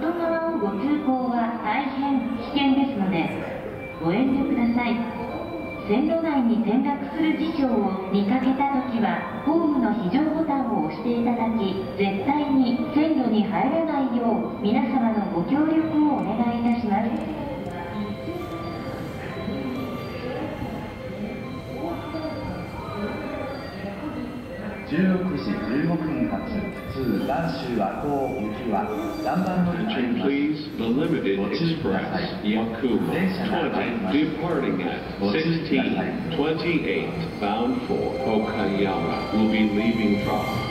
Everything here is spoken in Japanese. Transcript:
外側をご通行は大変危険ですのでご遠慮ください。線路内に転落する事象を見かけた時はホームの非常ボタンを押していただき絶対に線路に入らないよう皆様のご協力をお願いいたします。16時15分発普通 Attention please, the limited express, Yakumo 20, departing at 1628, bound for Okayama, will be leaving from